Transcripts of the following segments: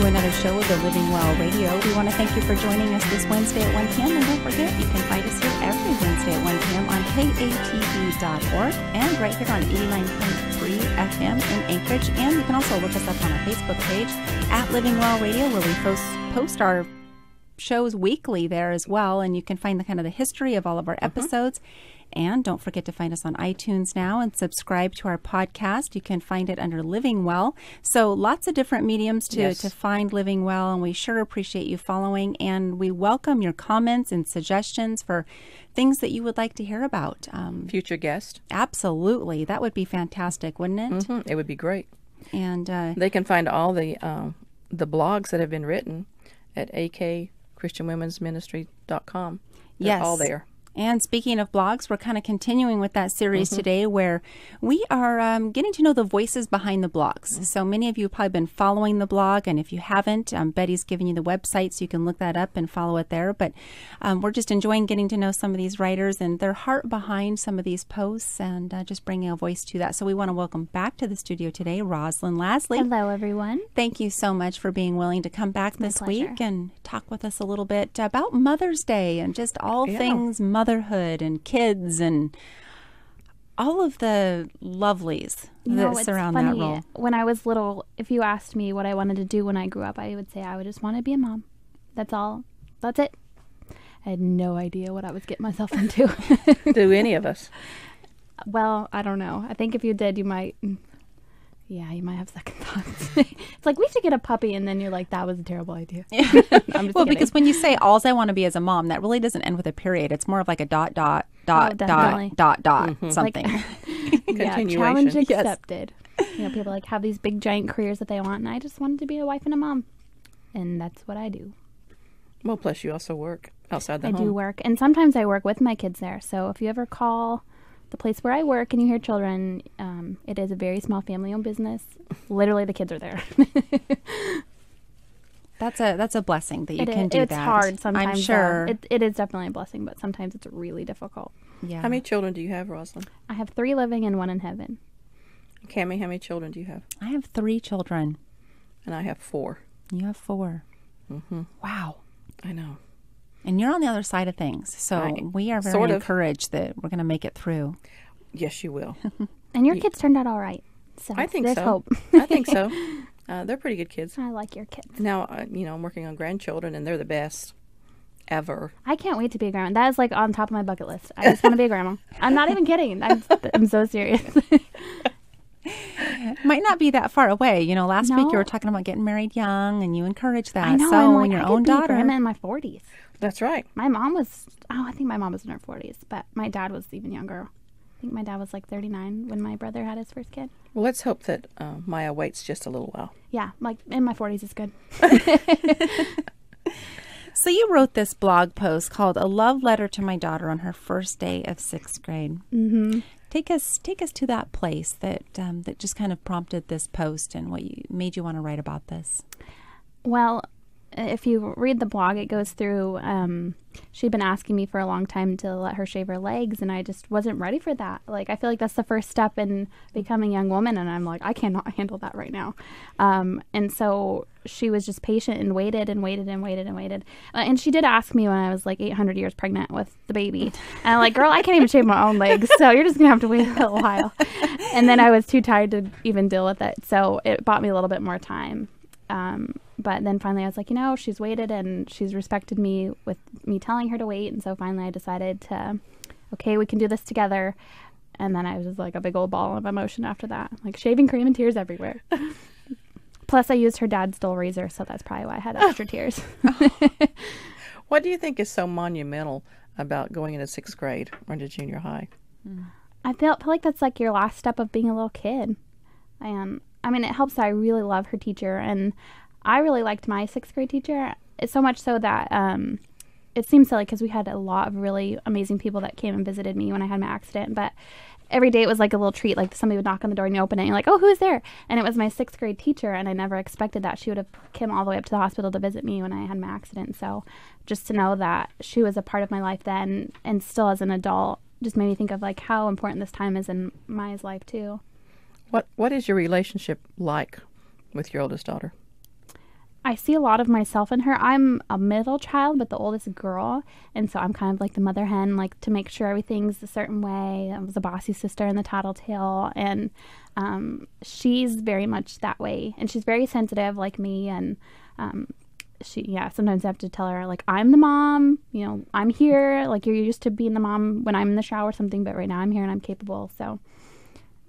to another show of the Living Well Radio. We want to thank you for joining us this Wednesday at 1 p.m. And don't forget, you can find us here every Wednesday at 1 p.m. on KATB.org and right here on 89.3 FM in Anchorage. And you can also look us up on our Facebook page at Living Well Radio, where we post, post our shows weekly there as well. And you can find the kind of the history of all of our mm-hmm. episodes. And don't forget to find us on iTunes now and subscribe to our podcast. You can find it under Living Well. So lots of different mediums to, Yes. to find Living Well, and we sure appreciate you following. And we welcome your comments and suggestions for things that you would like to hear about. Um, Future guest. absolutely, that would be fantastic, wouldn't it? hmm It would be great. And uh, They can find all the um, the blogs that have been written at akchristianwomen'sministry.com. They're Yes. all there. And speaking of blogs, we're kind of continuing with that series Mm-hmm. today where we are um, getting to know the voices behind the blogs. Mm-hmm. So many of you have probably been following the blog, and if you haven't, um, Betty's giving you the website so you can look that up and follow it there. But um, we're just enjoying getting to know some of these writers and their heart behind some of these posts and uh, just bringing a voice to that. So we want to welcome back to the studio today Rosalynn Lasley. Hello, everyone. Thank you so much for being willing to come back this week and talk with us a little bit about Mother's Day and just all Yeah. things motherhood and kids and all of the lovelies You know, that it's surround funny. that role. When I was little, if you asked me what I wanted to do when I grew up, I would say I would just want to be a mom. That's all. That's it. I had no idea what I was getting myself into. Do any of us? well, I don't know. I think if you did, you might. Yeah, you might have second thoughts. it's like we should get a puppy, and then you're like, "That was a terrible idea." I'm just Well, kidding. because when you say all I want to be as a mom, that really doesn't end with a period. It's more of like a dot, dot, dot, dot, Oh, definitely. dot, dot, Mm-hmm. something. yeah, Continuation. challenge Yes. accepted. You know, people like have these big giant careers that they want, and I just wanted to be a wife and a mom, and that's what I do. Well, plus you also work outside the I home. I do work, and sometimes I work with my kids there. So if you ever call the place where I work and you hear children, um, it is a very small family-owned business. Literally, the kids are there. That's a that's a blessing that you It can is- do it's that. hard sometimes. I'm sure. It, it is definitely a blessing, but sometimes it's really difficult. yeah. How many children do you have, Rosalynn? I have three living and one in heaven. Cammy, how many children do you have? I have three children. And I have four. You have 4 Mm-hmm. Wow. I know. And you're on the other side of things. So I- we are very sort of. encouraged that we're going to make it through. Yes, you will. And your kids turned out all right. So I think there's so. hope. I think so. Uh, they're pretty good kids. I like your kids. Now, uh, you know, I'm working on grandchildren, and they're the best ever. I can't wait to be a grandma. That is like on top of my bucket list. I just want to be a grandma. I'm not even kidding. I'm, I'm so serious. Might not be that far away. You know, last week you were talking about getting married young and you encourage that. I know. so I'm like, your I own could be a daughter. grandma in my 40s. That's right. My mom was, oh, I think my mom was in her 40s, but my dad was even younger. I think my dad was like 39 when my brother had his first kid. Well, let's hope that uh, Maya waits just a little while. Yeah, like in my 40s is good. So you wrote this blog post called "A Love Letter to My Daughter on Her First Day of Sixth Grade." Mm-hmm. Take us, take us to that place that um, that just kind of prompted this post and what you made you want to write about this. Well, if you read the blog, it goes through. Um, she'd been asking me for a long time to let her shave her legs, and I just wasn't ready for that. Like, I feel like that's the first step in becoming a young woman, and I'm like, I cannot handle that right now. Um, and so she was just patient and waited and waited and waited and waited. Uh, and she did ask me when I was like 800 years pregnant with the baby, and I'm like, girl, I can't even shave my own legs, so you're just gonna have to wait a little while. And then I was too tired to even deal with it, so it bought me a little bit more time. Um, but then finally I was like, you know, she's waited and she's respected me with me telling her to wait. And so finally I decided to, okay, we can do this together. And then I was just like a big old ball of emotion after that, like shaving cream and tears everywhere. Plus, I used her dad's dull razor, so that's probably why I had extra tears. What do you think is so monumental about going into sixth grade or into junior high? I feel, feel like that's like your last step of being a little kid. And I mean, it helps that I really love her teacher, and I really liked my sixth grade teacher. It's so much so that um, it seems silly because we had a lot of really amazing people that came and visited me when I had my accident, but every day it was like a little treat. Like somebody would knock on the door and you open it, and you're like, "Oh, who's there?" And it was my sixth grade teacher, and I never expected that she would have come all the way up to the hospital to visit me when I had my accident. So just to know that she was a part of my life then, and still as an adult, just made me think of like how important this time is in Maya's life too. What What is your relationship like with your oldest daughter? I see a lot of myself in her. I'm a middle child, but the oldest girl, and so I'm kind of like the mother hen, like to make sure everything's a certain way. I was a bossy sister in the tattletale, and um, she's very much that way, and she's very sensitive, like me, and um, she, yeah, sometimes I have to tell her like I'm the mom, you know, I'm here. Like you're used to being the mom when I'm in the shower or something, but right now I'm here and I'm capable. So,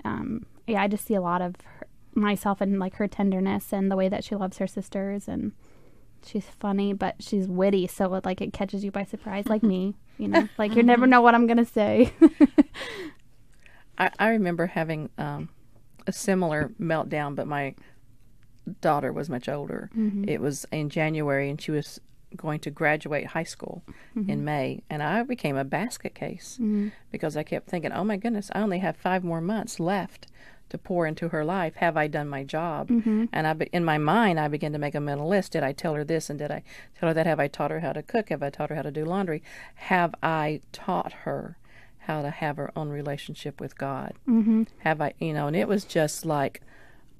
um, yeah, I just see a lot of her, myself and like her tenderness and the way that she loves her sisters and she's funny but she's witty so it, like it catches you by surprise like mm-hmm. me you know? Like you never mm-hmm. know what i'm gonna say. I, I remember having um, a similar meltdown, but my daughter was much older. Mm-hmm. It was in January, and she was going to graduate high school in May, and I became a basket case because I kept thinking, "Oh my goodness, I only have five more months left." To pour into her life, have I done my job? And I, be- in my mind, I begin to make a mental list. Did I tell her this, and did I tell her that? Have I taught her how to cook? Have I taught her how to do laundry? Have I taught her how to have her own relationship with God? Mm-hmm. Have I, you know? And it was just like,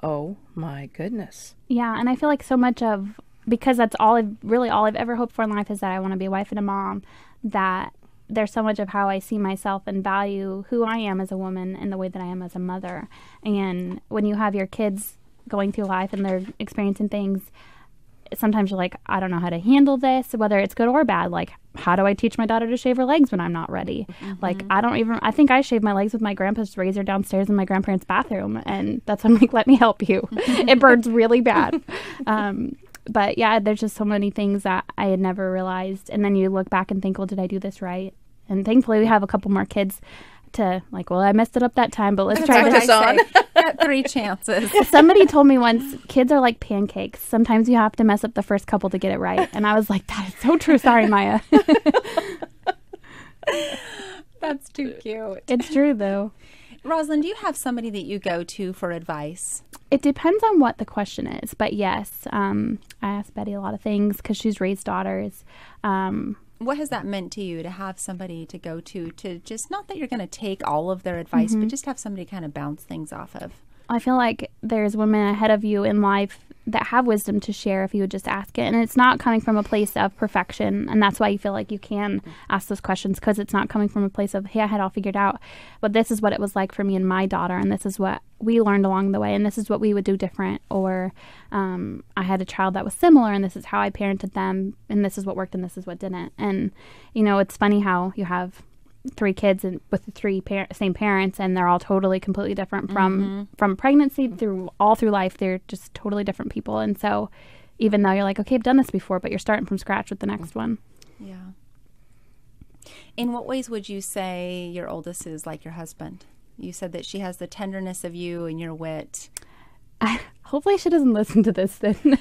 oh my goodness. Yeah, and I feel like so much of because that's all I've really all I've ever hoped for in life is that I want to be a wife and a mom. That there's so much of how I see myself and value who I am as a woman and the way that I am as a mother. And when you have your kids going through life and they're experiencing things, sometimes you're like, I don't know how to handle this, whether it's good or bad. Like, how do I teach my daughter to shave her legs when I'm not ready? Like, I don't even, I think I shaved my legs with my grandpa's razor downstairs in my grandparents' bathroom. And that's when I'm like, let me help you. it burns really bad. Um, but yeah, there's just so many things that I had never realized. And then you look back and think, well, did I do this right? And thankfully, we have a couple more kids to like, well, I messed it up that time, but let's try this. Got three chances. Somebody told me once, kids are like pancakes. Sometimes you have to mess up the first couple to get it right. And I was like, that is so true. Sorry, Maya. That's too cute. it's true, though. Rosalynn, do you have somebody that you go to for advice? It depends on what the question is. But yes, um, I ask Betty a lot of things because she's raised daughters. Um, What has that meant to you to have somebody to go to to just not that you're going to take all of their advice, but mm-hmm. just have somebody kind of bounce things off of? I feel like there's women ahead of you in life that have wisdom to share if you would just ask it. And it's not coming from a place of perfection. And that's why you feel like you can ask those questions because it's not coming from a place of, hey, I had all figured out. But this is what it was like for me and my daughter. And this is what we learned along the way. And this is what we would do different. Or um, I had a child that was similar and this is how I parented them. And this is what worked and this is what didn't. And, you know, it's funny how you have three kids and with the three par- same parents and they're all totally completely different from mm-hmm. from pregnancy through all through life they're just totally different people and so even though you're like okay I've done this before but you're starting from scratch with the next one Yeah. In what ways would you say your oldest is like your husband? You said that she has the tenderness of you and your wit. I, hopefully she doesn't listen to this then.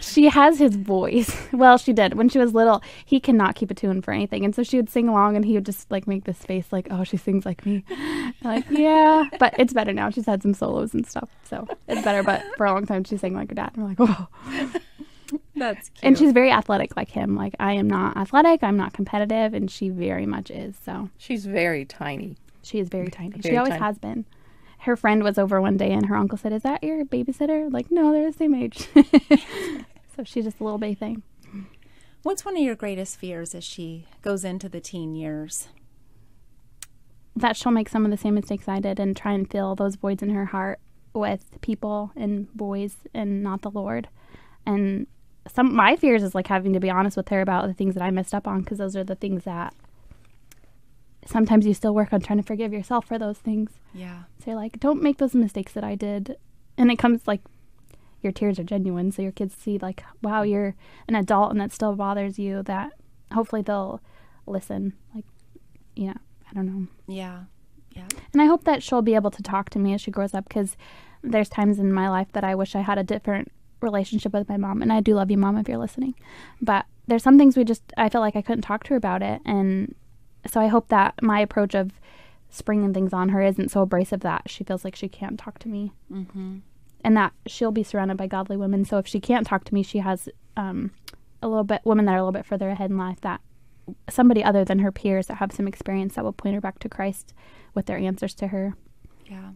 She has his voice. Well she did. When she was little he cannot keep a tune for anything. And so she would sing along and he would just like make this face like oh she sings like me. Like yeah. But it's better now. She's had some solos and stuff so it's better. But for a long time she sang like her dad. And we're like oh That's cute. and she's very athletic like him. Like i am not athletic. I'm not competitive. And she very much is so. She's very tiny. she is very tiny. She always tiny. has been her friend was over one day and her uncle said is that your babysitter? Like no they're the same age. So she's just a little bitty thing. What's one of your greatest fears as she goes into the teen years? that she'll make some of the same mistakes i did and try and fill those voids in her heart with people and boys and not the lord. And some my fears is like having to be honest with her about the things that i messed up on because those are the things that sometimes you still work on trying to forgive yourself for those things Yeah. say like don't make those mistakes that i did and it comes like your tears are genuine so your kids see like wow you're an adult and that still bothers you that hopefully they'll listen like yeah i don't know Yeah. Yeah. and i hope that she'll be able to talk to me as she grows up because there's times in my life that i wish i had a different relationship with my mom and i do love you mom if you're listening but there's some things we just i felt like i couldn't talk to her about it and so i hope that my approach of springing things on her isn't so abrasive that she feels like she can't talk to me Mm-hmm. and that she'll be surrounded by godly women. So if she can't talk to me, she has um, a little bit women that are a little bit further ahead in life that somebody other than her peers that have some experience that will point her back to Christ with their answers to her. Yeah.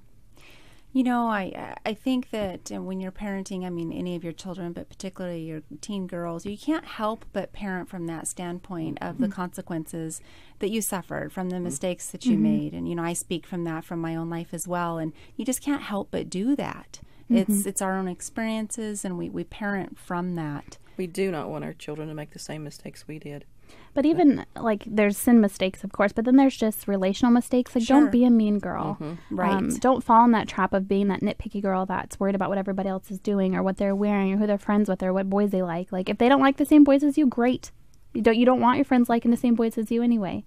You know, I I think that when you're parenting, I mean, any of your children, but particularly your teen girls, you can't help but parent from that standpoint of the mm-hmm. consequences that you suffered from the mm-hmm. mistakes that you mm-hmm. made. And you know, I speak from that from my own life as well. And you just can't help but do that. It's it's our own experiences, and we we parent from that. We do not want our children to make the same mistakes we did. But even like there's sin mistakes, of course, but then there's just relational mistakes. Like Sure. don't be a mean girl. Right. Um, don't fall in that trap of being that nitpicky girl that's worried about what everybody else is doing or what they're wearing or who they're friends with or what boys they like. Like if they don't like the same boys as you, great. You don't you don't want your friends liking the same boys as you anyway.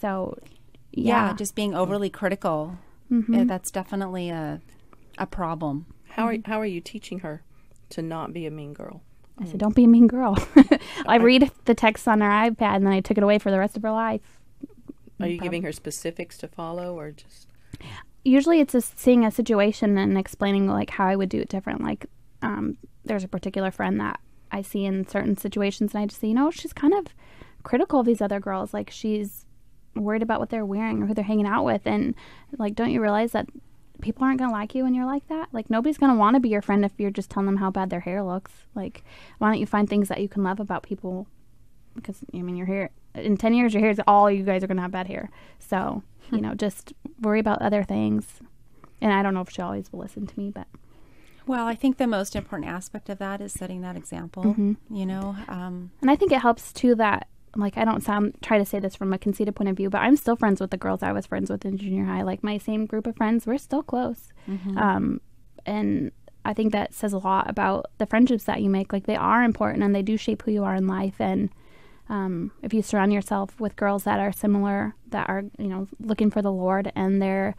So Yeah, yeah, just being overly critical. uh, that's definitely a a problem. How are how are you teaching her to not be a mean girl? I said, don't be a mean girl. I read the text on her iPad and then I took it away for the rest of her life. Are you giving her specifics to follow, or just usually it's just seeing a situation and explaining like how I would do it different. Like, um, there's a particular friend that I see in certain situations, and I just say, you know, she's kind of critical of these other girls. Like, she's worried about what they're wearing or who they're hanging out with, and like, don't you realize that people aren't gonna like you when you're like that? Like, nobody's gonna want to be your friend if you're just telling them how bad their hair looks. Like, why don't you find things that you can love about people? Because I mean, your hair in ten years, your hair is all you guys are gonna have bad hair. So you know, just worry about other things. And I don't know if she always will listen to me, but Well, I think the most important aspect of that is setting that example. You know, um, and I think it helps too that like I don't sound try to say this from a conceited point of view, but I'm still friends with the girls I was friends with in junior high. Like my same group of friends, we're still close. Um, and I think that says a lot about the friendships that you make. Like they are important and they do shape who you are in life. And um, if you surround yourself with girls that are similar, that are you know looking for the Lord and they're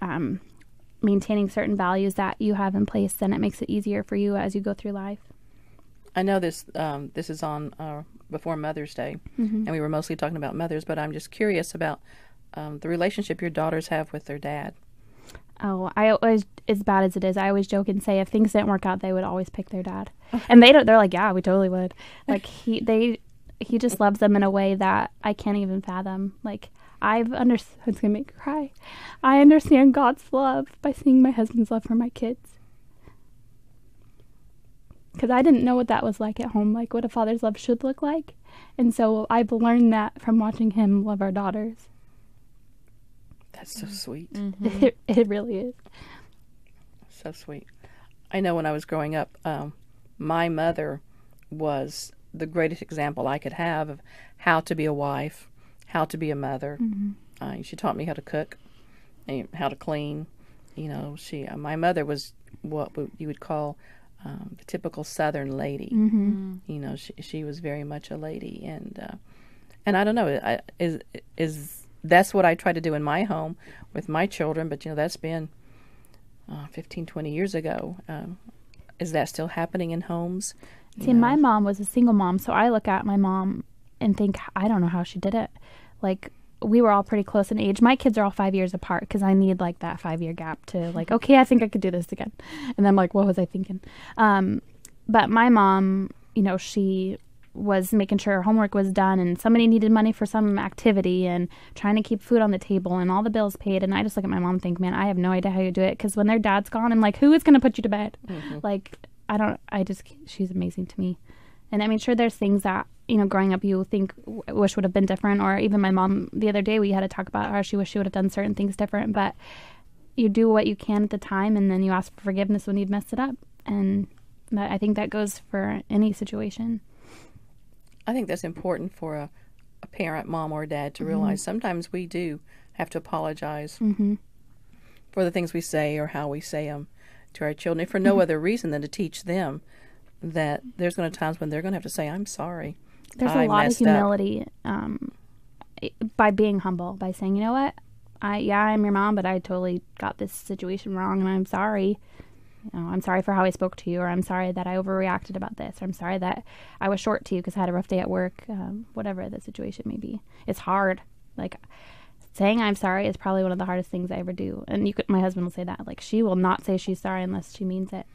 um, maintaining certain values that you have in place, then it makes it easier for you as you go through life. I know this um, this is on uh, before Mother's Day, and we were mostly talking about mothers, but I'm just curious about um, the relationship your daughters have with their dad. Oh, I always, as bad as it is, I always joke and say if things didn't work out, they would always pick their dad, and they don't. They're like, yeah, we totally would. Like he, they, he just loves them in a way that I can't even fathom. Like I've understood. It's gonna make me cry. I understand God's love by seeing my husband's love for my kids. Because I didn't know what that was like at home, like what a father's love should look like, and so I've learned that from watching him love our daughters. That's so sweet, It, it really is. so sweet. I know when I was growing up, um, my mother was the greatest example I could have of how to be a wife, how to be a mother. Uh, she taught me how to cook, and how to clean. You know, she uh, my mother was what you would call um, the typical Southern lady. Mm-hmm. You know, she she was very much a lady, and uh, and I don't know, I, is is that's what I try to do in my home with my children. But you know, that's been uh, 15, 20 years ago. Um, is that still happening in homes? You See, know? my mom was a single mom, so I look at my mom and think, I don't know how she did it. Like, we were all pretty close in age. My kids are all five years apart because I need like that five year gap to like, okay, I think I could do this again. And I'm like, what was I thinking? Um, but my mom, you know, she was making sure her homework was done and somebody needed money for some activity and trying to keep food on the table and all the bills paid. And I just look at my mom and think, man, I have no idea how you do it because when their dad's gone, I'm like, who is going to put you to bed? Like, I don't, I just, she's amazing to me. And I mean, sure, there's things that, you know, growing up you think, w- wish would have been different. Or even my mom, the other day, we had to talk about how she wished she would have done certain things different. But you do what you can at the time and then you ask for forgiveness when you've messed it up. And that, I think that goes for any situation. I think that's important for a, a parent, mom or dad, to mm-hmm. realize sometimes we do have to apologize mm-hmm. for the things we say or how we say them to our children, if for no mm-hmm. other reason than to teach them that there's going to times when they're going to have to say, "I'm sorry." There's I a lot of humility um, by being humble, by saying, you know what, I yeah, I'm your mom, but I totally got this situation wrong, and I'm sorry. You know, I'm sorry for how I spoke to you, or I'm sorry that I overreacted about this, or I'm sorry that I was short to you because I had a rough day at work. Um, whatever the situation may be, it's hard. Like saying I'm sorry is probably one of the hardest things I ever do. And you could, my husband will say that. Like she will not say she's sorry unless she means it.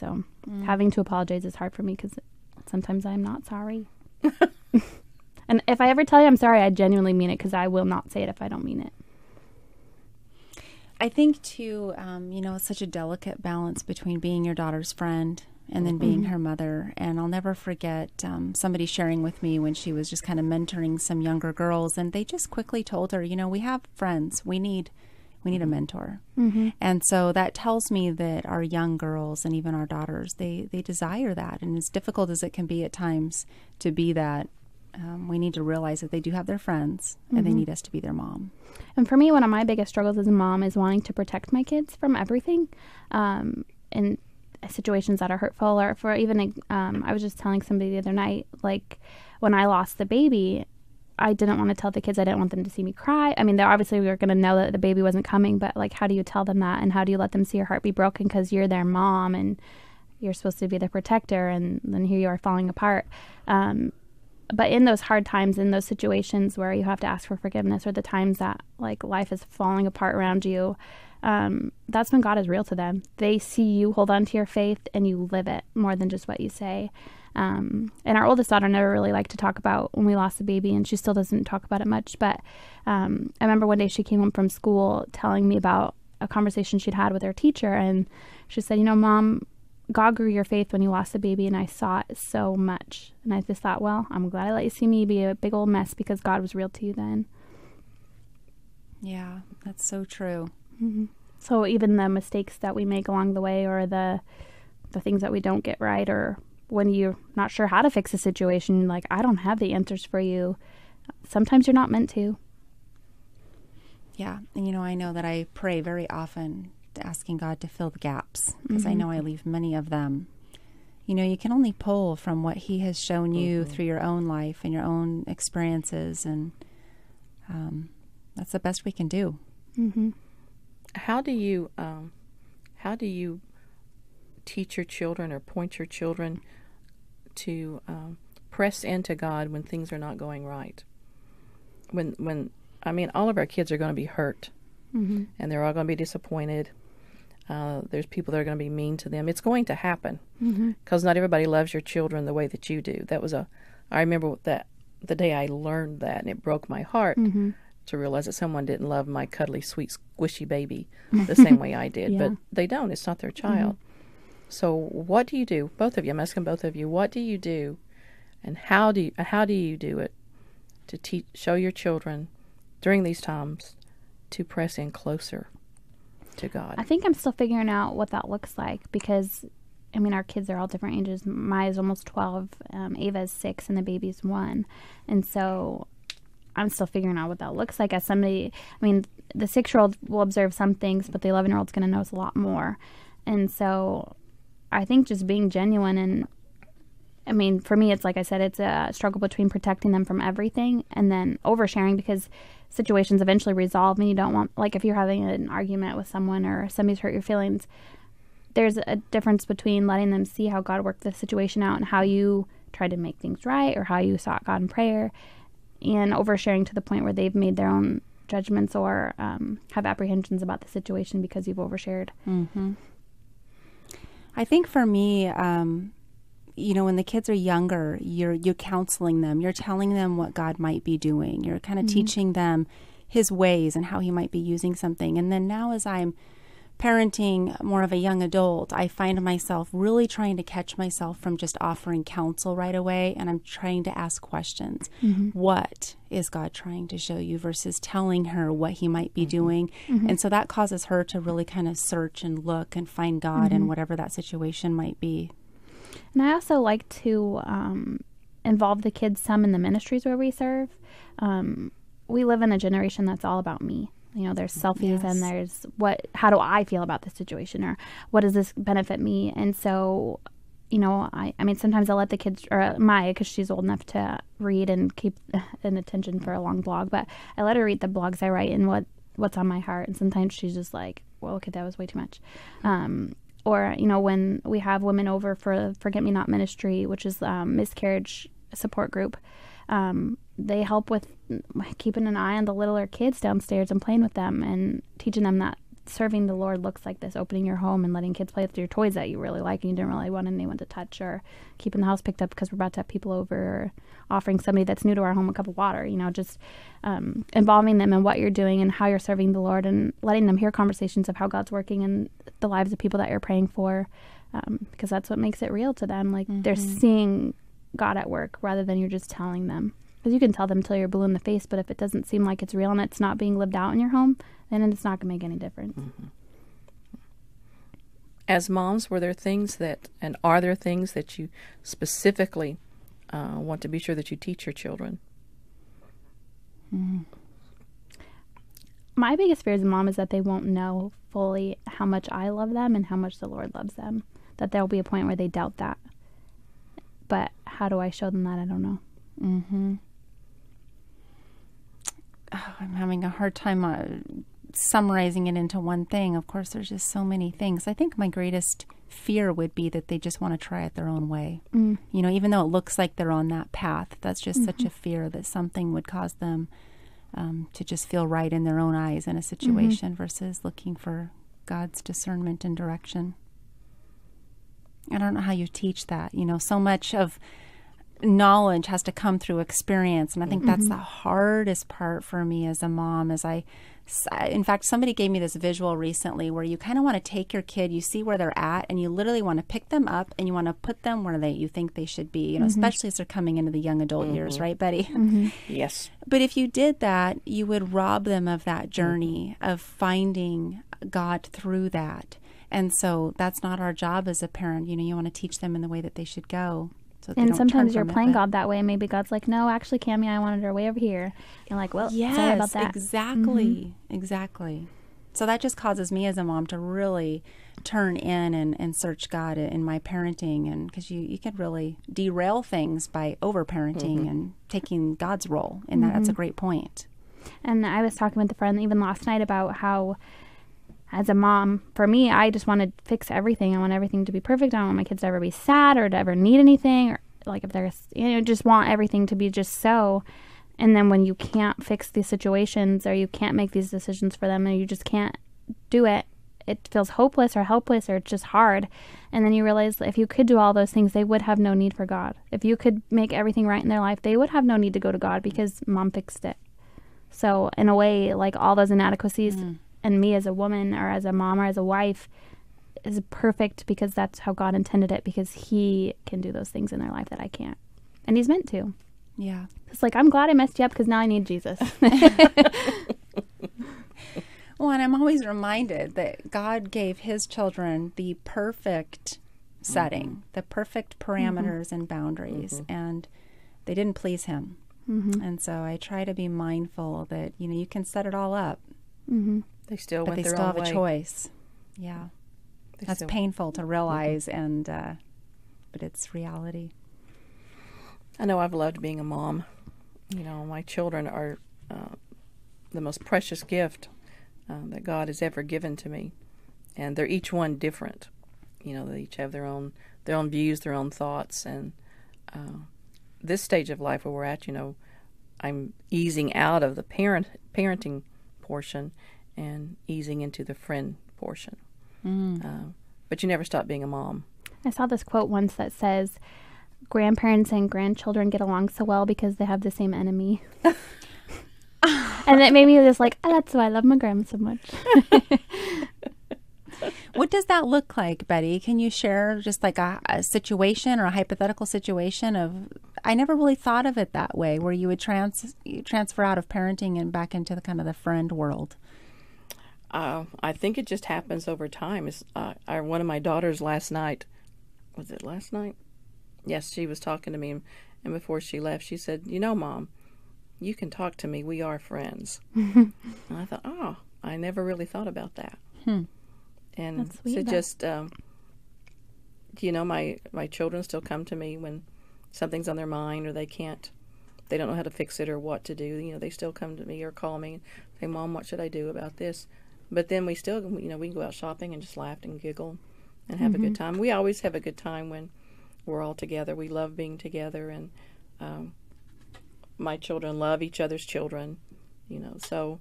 So having to apologize is hard for me because sometimes I'm not sorry. and if I ever tell you I'm sorry, I genuinely mean it because I will not say it if I don't mean it. I think too, um, you know, it's such a delicate balance between being your daughter's friend and then being her mother. And I'll never forget um, somebody sharing with me when she was just kind of mentoring some younger girls, and they just quickly told her, you know, we have friends. We need we need a mentor. And so that tells me that our young girls and even our daughters, they they desire that. And as difficult as it can be at times to be that, um, we need to realize that they do have their friends and they need us to be their mom. And for me, one of my biggest struggles as a mom is wanting to protect my kids from everything, um, in situations that are hurtful. Or for even, um, I was just telling somebody the other night, like when I lost the baby, I didn't want to tell the kids. I didn't want them to see me cry. I mean, they obviously we were going to know that the baby wasn't coming, but like, how do you tell them that, and how do you let them see your heart be broken because you're their mom and you're supposed to be the protector, and then here you are falling apart. Um, but in those hard times in those situations where you have to ask for forgiveness or the times that like life is falling apart around you um, that's when god is real to them they see you hold on to your faith and you live it more than just what you say um, and our oldest daughter never really liked to talk about when we lost the baby and she still doesn't talk about it much but um, i remember one day she came home from school telling me about a conversation she'd had with her teacher and she said you know mom God grew your faith when you lost the baby, and I saw it so much. And I just thought, well, I'm glad I let you see me be a big old mess because God was real to you then. Yeah, that's so true. So even the mistakes that we make along the way, or the the things that we don't get right, or when you're not sure how to fix a situation, like I don't have the answers for you. Sometimes you're not meant to. Yeah, and you know, I know that I pray very often asking God to fill the gaps because I know I leave many of them. You know, you can only pull from what He has shown you through your own life and your own experiences, and um, that's the best we can do. How do you um, how do you teach your children or point your children to um, press into God when things are not going right? When when I mean, all of our kids are going to be hurt, and they're all going to be disappointed. Uh, there's people that are going to be mean to them. It's going to happen because not everybody loves your children the way that you do. That was a I remember that the day I learned that, and it broke my heart to realize that someone didn't love my cuddly, sweet, squishy baby the same way I did. But they don't. It's not their child. So what do you do? Both of you. I'm asking both of you. What do you do, and how do you, how do you do it to teach show your children during these times to press in closer to God? I think I'm still figuring out what that looks like because, I mean, our kids are all different ages. Maya's almost 12, um, Ava's six, and the baby's one. And so I'm still figuring out what that looks like as somebody. I mean, the six year old will observe some things, but the 11 year old's going to notice a lot more. And so I think just being genuine and I mean, for me, it's like I said, it's a struggle between protecting them from everything and then oversharing because situations eventually resolve and you don't want, like, if you're having an argument with someone or somebody's hurt your feelings, there's a difference between letting them see how God worked the situation out and how you tried to make things right or how you sought God in prayer and oversharing to the point where they've made their own judgments or um, have apprehensions about the situation because you've overshared. I think for me, um, you know, when the kids are younger, you're you're counseling them. You're telling them what God might be doing. You're kind of teaching them His ways and how He might be using something. And then now, as I'm parenting more of a young adult, I find myself really trying to catch myself from just offering counsel right away, and I'm trying to ask questions. What is God trying to show you versus telling her what He might be doing? And so that causes her to really kind of search and look and find God in whatever that situation might be. And I also like to um, involve the kids some in the ministries where we serve. Um, we live in a generation that's all about me. You know, there's selfies Yes. and there's what, how do I feel about this situation or what does this benefit me? And so, you know, I, I mean, sometimes I let the kids, or Maya, because she's old enough to read and keep an attention for a long blog, but I let her read the blogs I write and what, what's on my heart. And sometimes she's just like, well, okay, that was way too much. Um, or you know when we have women over for forget me not ministry which is um, miscarriage support group um, they help with keeping an eye on the littler kids downstairs and playing with them and teaching them that serving the Lord looks like this opening your home and letting kids play with your toys that you really like and you didn't really want anyone to touch, or keeping the house picked up because we're about to have people over, or offering somebody that's new to our home a cup of water. You know, just um, involving them in what you're doing and how you're serving the Lord and letting them hear conversations of how God's working in the lives of people that you're praying for. Um, because that's what makes it real to them. Like they're seeing God at work rather than you're just telling them. Because you can tell them till you're blue in the face, but if it doesn't seem like it's real and it's not being lived out in your home, then it's not going to make any difference. As moms, were there things that, and are there things that you specifically uh, want to be sure that you teach your children? My biggest fear as a mom is that they won't know fully how much I love them and how much the Lord loves them. That there'll be a point where they doubt that. But how do I show them that? I don't know. Mm-hmm. Oh, I'm having a hard time uh, summarizing it into one thing. Of course, there's just so many things. I think my greatest fear would be that they just want to try it their own way. Mm. You know, even though it looks like they're on that path, that's just such a fear that something would cause them um, to just feel right in their own eyes in a situation versus looking for God's discernment and direction. I don't know how you teach that. You know, so much of knowledge has to come through experience and i think that's the mm-hmm. hardest part for me as a mom as i in fact somebody gave me this visual recently where you kind of want to take your kid you see where they're at and you literally want to pick them up and you want to put them where they you think they should be you know mm-hmm. especially as they're coming into the young adult years mm-hmm. right betty Yes. but if you did that, you would rob them of that journey of finding God through that. And so that's not our job as a parent. You know, you want to teach them in the way that they should go. So And sometimes you're it, playing God that way, and maybe God's like, no, actually, Cammy, I wanted her way over here. You're like, well, Yes, sorry about that. Mm-hmm. exactly, exactly. So that just causes me as a mom to really turn in and, and search God in my parenting, and because you you can really derail things by over parenting and taking God's role, and that, that's Mm-hmm. a great point. And I was talking with a friend even last night about how, as a mom, for me, I just want to fix everything. I want everything to be perfect. I don't want my kids to ever be sad or to ever need anything, or like if they're, you know, just want everything to be just so. And then when you can't fix these situations or you can't make these decisions for them and you just can't do it, it feels hopeless or helpless or it's just hard. And then you realize if you could do all those things, they would have no need for God. If you could make everything right in their life, they would have no need to go to God because mom fixed it. So in a way, like all those inadequacies mm. And me as a woman or as a mom or as a wife is perfect because that's how God intended it because he can do those things in their life that I can't. And he's meant to. Yeah. It's like I'm glad I messed you up because now I need Jesus. Well, and I'm always reminded that God gave his children the perfect setting, mm-hmm. the perfect mm-hmm. parameters and boundaries, mm-hmm. and they didn't please him. And so I try to be mindful that, you know, you can set it all up, They still but they their still own have a choice. Yeah. They That's still- painful to realize, and, uh, but it's reality. I know I've loved being a mom. You know, my children are uh, the most precious gift uh, that God has ever given to me, and they're each one different. You know, they each have their own their own views, their own thoughts, and uh, this stage of life where we're at, you know, I'm easing out of the parent parenting portion and easing into the friend portion. Uh, but you never stop being a mom. I saw this quote once that says, "Grandparents and grandchildren get along so well because they have the same enemy." and that made me just like, oh, that's why I love my grandma so much. What does that look like, Betty? Can you share just like a, a situation or a hypothetical situation of? I never really thought of it that way, where you would trans you transfer out of parenting and back into the kind of the friend world. Uh, I think it just happens over time. Is uh, I, one of my daughters last night? Was it last night? Yes, she was talking to me, and, and before she left, she said, "You know, Mom, you can talk to me. We are friends." and I thought, "Oh, I never really thought about that." And That's sweet, so just, um, you know, my my children still come to me when something's on their mind or they can't, they don't know how to fix it or what to do. You know, they still come to me or call me and say, "Mom, what should I do about this?" But then we still, you know, we can go out shopping and just laugh and giggle and have a good time. We always have a good time when we're all together. We love being together, and um, my children love each other's children. You know, so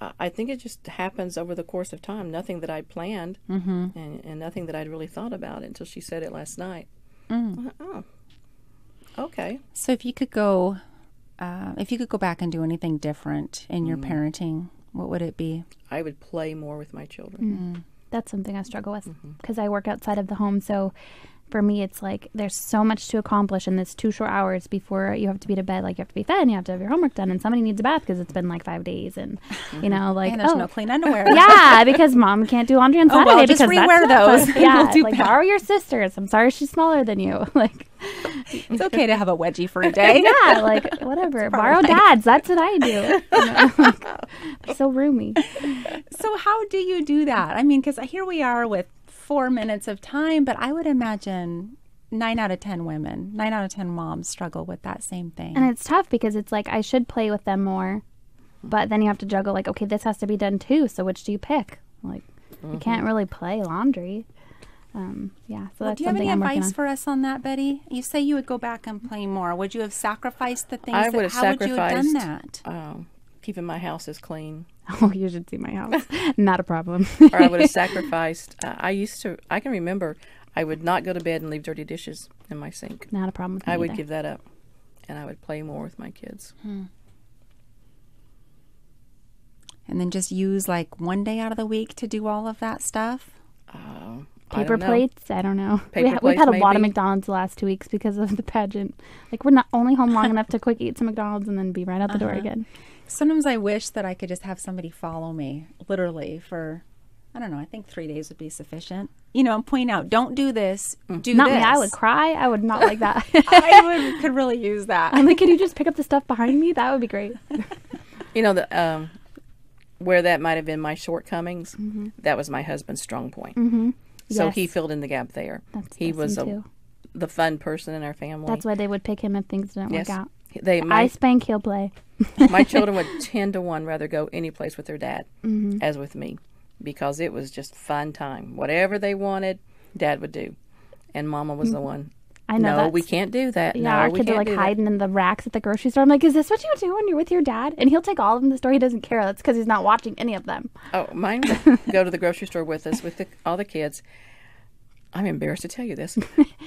I- I think it just happens over the course of time. Nothing that I planned, mm-hmm. and, and nothing that I'd really thought about until she said it last night. Mm. Oh, okay. So if you could go, uh, if you could go back and do anything different in Mm. your parenting, what would it be? I would play more with my children. Mm. That's something I struggle with Mm-hmm. because I work outside of the home. So for me, it's like there's so much to accomplish in this two short hours before you have to be to bed. Like you have to be fed and you have to have your homework done, and somebody needs a bath because it's been like five days, and you know, like and there's oh, no clean underwear. yeah, because mom can't do laundry on Oh, Saturday well, just because that's rewear those fun. Yeah, we'll do like borrow your sister's. I'm sorry she's smaller than you. Like It's okay to have a wedgie for a day. yeah, like whatever. Borrow dad's. That's what I do. You know, like, so roomy. So how do you do that? I mean, because here we are with four minutes of time, but I would imagine nine out of ten women, nine out of ten moms struggle with that same thing. And it's tough because it's like I should play with them more, but then you have to juggle like, okay, this has to be done too. So which do you pick? Like, you can't really play laundry. Um, yeah, so that's do you have any advice for us on that, Betty? You say you would go back and play more. Would you have sacrificed the things? I that, would have how would you have done sacrificed that? um, keeping my house as clean, oh, you should see my house. Not a problem. or I would have sacrificed. Uh, I used to. I can remember. I would not go to bed and leave dirty dishes in my sink. Not a problem with me I would either. give that up, and I would play more with my kids. And then just use like one day out of the week to do all of that stuff. Uh, Paper don't plates? I don't know. Paper we ha- we've had a lot of? McDonald's the last two weeks because of the pageant. Like we're not only home long enough to quick eat some McDonald's and then be right out the door Uh-huh. again. Sometimes I wish that I could just have somebody follow me, literally, for I don't know. I think three days would be sufficient. You know, and point out, don't do this, do Not this. me. I would cry. I would not like that. I would, could really use that. I'm like, can you just pick up the stuff behind me? That would be great. You know the um, where that might have been my shortcomings. That was my husband's strong point. Mm-hmm. So he filled in the gap there. That's he bless was a, the fun person in our family. That's why they would pick him if things didn't yes. work out. They I spank, he'll play. my children would ten to one rather go any place with their dad Mm-hmm. as with me because it was just fun time. Whatever they wanted, dad would do, and Mama was the one. Mm-hmm. I know no, we can't do that. Yeah, no, our we kids are like do that." hiding in the racks at the grocery store. I'm like, is this what you do when you're with your dad? And he'll take all of them to the store. He doesn't care. That's because he's not watching any of them. Oh, mine would go to the grocery store with us with the, all the kids. I'm embarrassed to tell you this.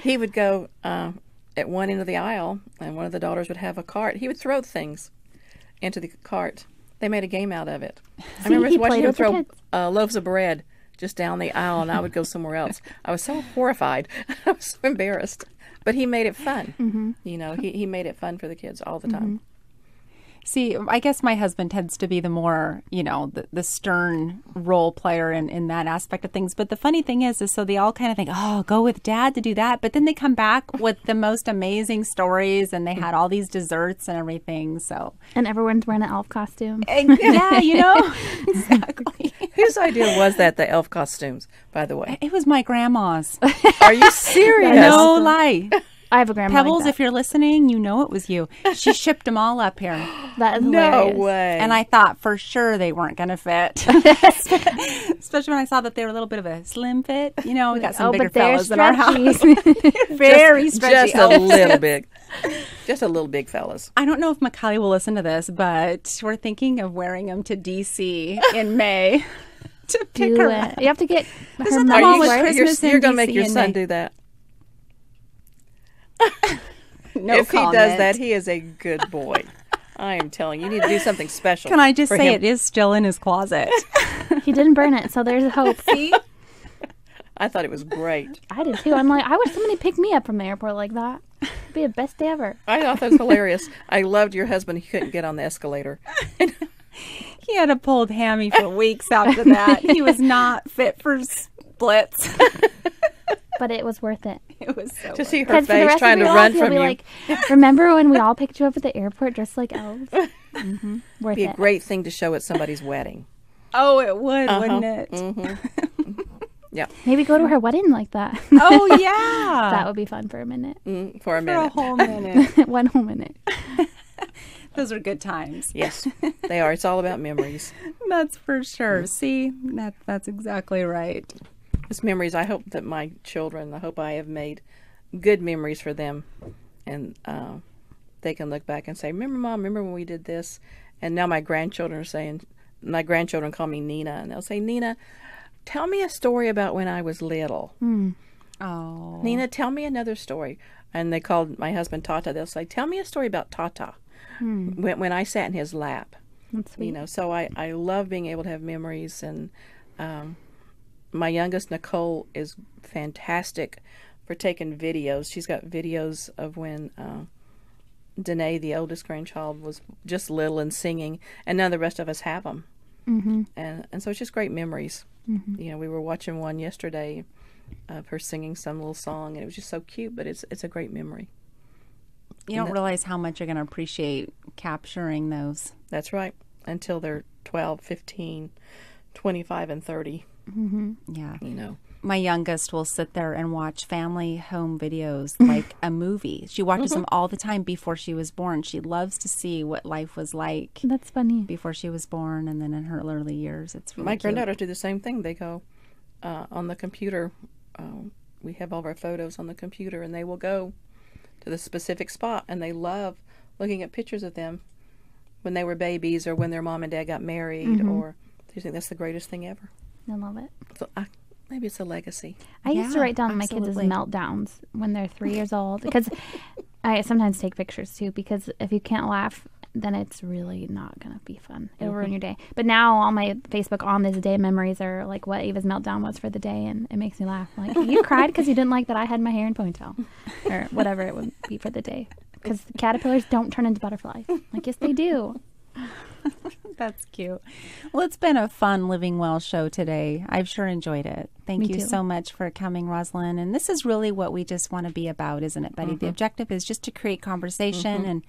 he would go uh, at one end of the aisle, and one of the daughters would have a cart. He would throw things into the cart. They made a game out of it. I remember watching him throw uh, loaves of bread just down the aisle, and I would go somewhere else. I was so horrified. I was so embarrassed. But he made it fun. Mm-hmm. You know, he, he made it fun for the kids all the time. See, I guess my husband tends to be the more, you know, the, the stern role player in, in that aspect of things. But the funny thing is, is so they all kind of think, oh, go with dad to do that. But then they come back with the most amazing stories and they had all these desserts and everything. So, And everyone's wearing an elf costume. Eh, yeah, you know, exactly. Whose idea was that, the elf costumes, by the way? It was my grandma's. Are you serious? No lie. I have a grandma. Pebbles, like if you're listening, you know it was you. She shipped them all up here. that. that is No way. And I thought for sure they weren't going to fit. Especially when I saw that they were a little bit of a slim fit. You know, we got some Oh, bigger but they're fellas in our house. stretchy. Very stretchy. just a little big, just a little big fellas. I don't know if Macaulay will listen to this, but we're thinking of wearing them to DC in May to pick Do her it. up. You have to get her Isn't mom all you with sure wears- you're, you're going to make your son May? do that? No if comment. he does that, he is a good boy. I am telling you, you need to do something special. Can I just say him. it is still in his closet? He didn't burn it, so there's hope. See? I thought it was great. I did too. I'm like, I wish somebody picked me up from the airport like that. It'd be the best day ever. I thought that was hilarious. I loved your husband. He couldn't get on the escalator. He had a pulled hammy for weeks after that. He was not fit for splits. But it was worth it. It was so To see her Because for the face rest trying of to your run you'll from be you. like, remember when we all picked you up at the airport dressed like elves? hmm Worth be a it. great thing to show at somebody's wedding. Oh, it would, Uh-huh. wouldn't it? Mm-hmm. Yeah, Maybe go to her wedding like that. Oh yeah. that would be fun for a minute. mm, for a minute. for a minute. whole minute. One whole minute. Those are good times. Yes, they are. It's all about memories. That's for sure. See, that that's exactly right. It's memories. I hope that my children. I hope I have made good memories for them, and uh, they can look back and say, "Remember, mom? Remember when we did this?" And now my grandchildren are saying, my grandchildren call me Nina, and they'll say, Nina, tell me a story about when I was little. Oh. Nina, tell me another story. And they called my husband Tata. They'll say, tell me a story about Tata when, when I sat in his lap. That's sweet. You know, so I, I love being able to have memories. And um, my youngest, Nicole, is fantastic for taking videos. She's got videos of when uh, Danae, the oldest grandchild, was just little and singing, and none of the rest of us have them. Mm-hmm. And and so it's just great memories. Mm-hmm. You know, we were watching one yesterday of her singing some little song, and it was just so cute. But it's it's a great memory. You don't realize how much you're going to appreciate capturing those. That's right. Until they're 12, 15, 25, and 30. Yeah. You know. My youngest will sit there and watch family home videos like a movie. She watches them all the time before she was born. She loves to see what life was like That's funny. before she was born and then in her early years. It's really My cute. granddaughters do the same thing. They go uh, on the computer. Uh, we have all of our photos on the computer, and they will go to the specific spot, and they love looking at pictures of them when they were babies or when their mom and dad got married, or they think that's the greatest thing ever. I love it. So I, maybe it's a legacy. I used to write down my kids' meltdowns when they're three years old because I sometimes take pictures too because if you can't laugh, then it's really not gonna be fun. It'll ruin mm-hmm. your day. But now all my Facebook on this day memories are like what Ava's meltdown was for the day, and it makes me laugh. Like you cried because you didn't like that I had my hair in ponytail, or whatever it would be for the day. Because caterpillars don't turn into butterflies. Like yes, they do. That's cute. Well, it's been a fun Living Well show today. I've sure enjoyed it. Thank Me you too. so much for coming, Rosalynn. And this is really what we just want to be about, isn't it, Betty? The mm-hmm. objective is just to create conversation mm-hmm. and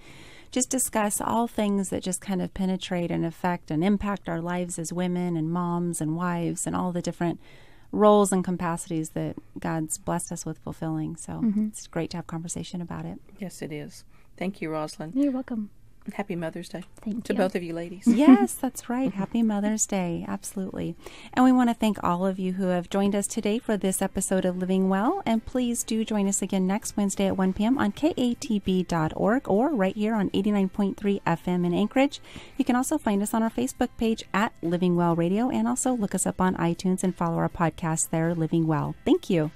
just discuss all things that just kind of penetrate and affect and impact our lives as women and moms and wives and all the different roles and capacities that God's blessed us with fulfilling. So mm-hmm. it's great to have conversation about it. Yes, it is. Thank you, Rosalynn. You're welcome. Happy Mother's Day Thank to you. both of you ladies. yes, that's right. Happy Mother's Day. Absolutely. And we want to thank all of you who have joined us today for this episode of Living Well. And please do join us again next Wednesday at 1 p.m. on katb.org or right here on 89.3 FM in Anchorage. You can also find us on our Facebook page at Living Well Radio and also look us up on iTunes and follow our podcast there, Living Well. Thank you.